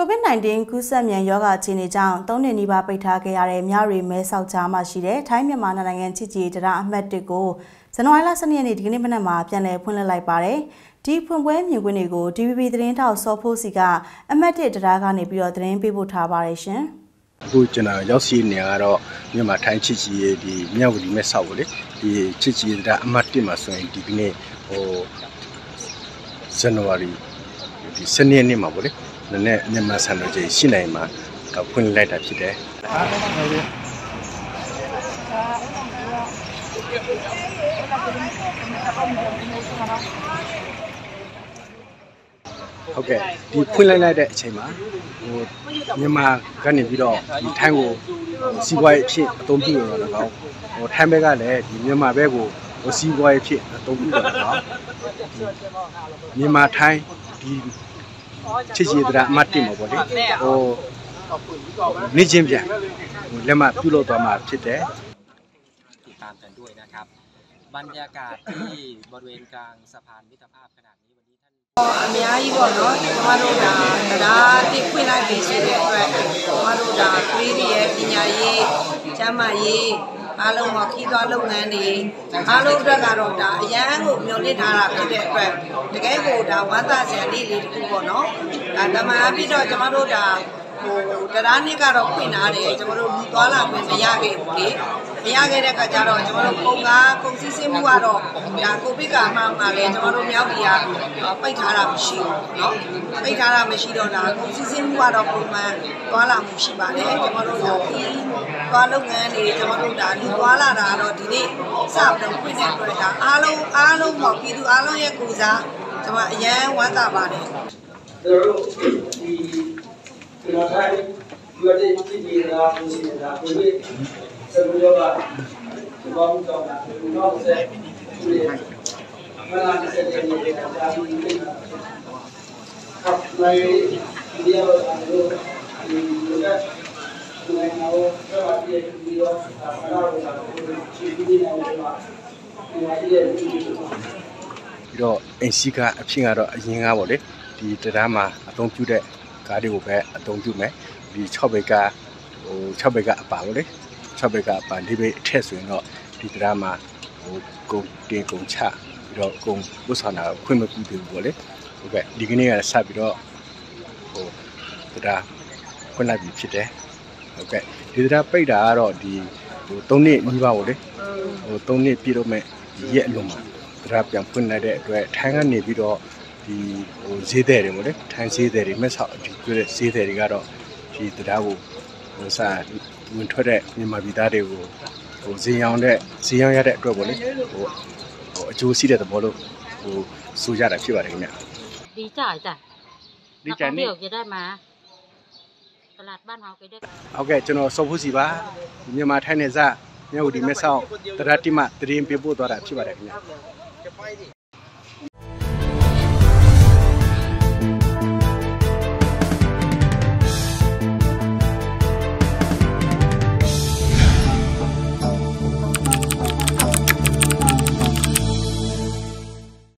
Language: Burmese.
COVID-19 ကူးစက်မြန်ရောဂါအခြေအနေကြောင့်၃နှစ်နီးပါးပိတ်ထားခဲ့ရတဲ့မြရီမဲဆောက်ကြားမှာရှိတဲ့ထိုင်းမြန်မာနိုင်ငံချစ်ကြည်တရားအမှတ်၁ကိုဇန်နဝါရီလ12ရက်နေ့ဒီကနေ့မနက်မှာပြန်လည်ဖွင့်လှစ်လိုက်ပါတယ်။ဒီဖွင့်ပွဲမြင်ကွင်းတွေကို DVB သတင်းထောက်စောဖိုးစီကအမှတ်၁တရားကနေပြီးတော့သတင်းပေးပို့ထားပါတယ်ရှင်။အခုကျွန်တော်ရောက်ရှိနေရတော့မြန်မာထိုင်းချစ်ကြီးရဲ့ဒီမြောက်ဝတီမဲ့ဆောက်ကိုလေဒီချစ်ကြီးတဲ့အမှတ်1မှာဆိုရင်ဒီကနေ့ဟိုဇန်နဝါရီ ဒီစနေနေ့မှာပေါ့လေနည်းနည်းမြန်မာစံတော်ချိန်ရှိနိုင်မှာတော့ဖွင့်လိုက်တာဖြစ်တယ်ဟုတ်ကဲ့ဒီဖွင့်လိုက်လိုက်တဲ့အချိန်မှာဟိုမြန်မာကနေပြီးတော့ဒီထိုင်းကိုစီးပွားရေးအဖြစ်အသုံးပြုရတော့ကောဟိုထိုင်းဘက်ကလည်းဒီမြန်မာဘက်ကို ဟိုစီးပွားရေးအဖြစ်အသုံးပြုရတော့ကောမြန်မာထိုင်းဒီချစ်ချစ်တရာအမတ်တင်မှာပေါ့လေဟိုနေချင်းပြန်လက်မပြုလုပ်သွားမှာဖြစ်တယ် ติดตามกันด้วยนะครับ บรรยากาศที่บริเวณกลางสะพานมิตรภาพขนาดนี้วันนี้ท่าน အများကြီးပေါ့နော်ကျမတို့ဒါတရားတိဖွင့်လိုက်ပြီဆိုတဲ့အတွက်ကျမတို့ဒါကလေးတွေရဲ့ပညာရေးကျန်းမာရေး အားလုံးကခီးသွွားလုပ်ငန်းတွေအားလုံးအတွက်ကတော့ဒါအရန်ကိုမျှော်လင့်ထားတာဖြစ်တဲ့အတွက်တကယ်ကိုဒါဝမ်းသာစရာနေ့လေးတစ်ခုပေါ့နော်ဒါတမန်အပြီးတော့ကျမတို့ဒါ ဟိုတရားနှစ်ကတော့ဖွင့်ထားတယ်ကျမတို့လူသွားလာခွင့်မရခဲ့ဘူးလေမရခဲ့တဲ့အခါကျတော့ကျမတို့ပုံကားကုန်စည်စင်းမှုကတော့ဒါကိုဗစ်ကမှမှလည်းကျမတို့မြောက်ပြည်ကပိတ်ထားတာမရှိဘူးเนาะပိတ်ထားတာမရှိတော့ဒါကုန်စည်စင်းမှုကတော့ပုံမှန်သွားလာမှုရှိပါတယ်ကျမတို့တို့ဒီသွားလုပ်ငန်းတွေကျမတို့ဒါလူသွားလာတာကတော့ဒီနေ့စပြီးတော့ဖွင့်တဲ့အတွက်ဒါအားလုံးအားလုံးပေါ့ပြည်သူအားလုံးရဲ့ကိုစားကျမအရန်ဝမ်းသာပါတယ် ကျွန်တော်တို့ဒီ ကျွန်တော်ထိုင်ဒီရတဲ့ပြည်ပြည်ရာမျိုးစီတာကိုယ်စံကြောကဒီဘောင်းကြောတာဒီတော့ဆက်ဒီမလာတဲ့တဲ့ဒီဒါဒီကိစ္စခပ်လိုက်ဒီရောအလို့ဒီကဒီကတော့ဆက်ပြီးဒီရောအမှန်တော့ချီပြီးနေတယ်မှာဒီဟာရဲ့ဒီပြီးတော့အင်စီကအဖြစ်ကတော့အရင်ကပေါ့လေဒီတရားမှာအသုံးပြုတဲ့ ကားတွေကိုပဲအသုံးပြုမယ်ဒီ6ဘိတ်ကဟို6ဘိတ်ကအပါပေါ့လေ6ဘိတ်ကအပါ၄ဘိတ်အထက်ဆိုရင်တော့ဒီတရားမှာဟိုကုန်တင်ကုန်ချပြီးတော့ကုန်ဝတ်ဆောင်တာခွင့်မပြုသေးဘူးပေါ့လေဟုတ်ကဲ့ဒီကနေ့ကစပြီးတော့ဟိုတရားခွင့်လိုက်ပြီဖြစ်တယ်ဟုတ်ကဲ့ဒီတရားပိတ်တာကတော့ဒီဟို3နှစ်နီးပါးပေါ့လေဟို3နှစ်ပြည့်တော့မဲ့ရက်အလုံးမှာဒရာပြန်ဖွင့်လိုက်တဲ့အတွက်ထိုင်းကနေပြီးတော့ ဒီဟိုဈေးသည်တွေပေါ့လေထိုင်းဈေးသည်တွေမဲ့ဆောက်ဒီပြောတဲ့ဈေးသည်တွေကတော့ဒီတရားကိုဟိုစာဝင်ထွက်တဲ့မြန်မာပြည်သားတွေကိုဟိုဈေးရောင်းတဲ့ဈေးရောင်းရတဲ့အတွက်ပေါ့လေဟိုဟိုအကျိုးရှိတဲ့သဘောလို့ဟိုဆိုကြတာဖြစ်ပါတယ်ခင်ဗျ ดีใจจ้ะ ဒီကြ นักท่อง နေ့ เที่ยวจะได้มา ตลาดบ้านเฮาไปได้ ဟုတ်ကဲ့ကျွန်တော်စောဖို့စီပါမြန်မာထိုင်းနယ်စပ်မြို့ဒီမဲ့ဆောက်တရားတိမတရင်ပြပို့သွားတာဖြစ်ပါတယ်ခင်ဗျ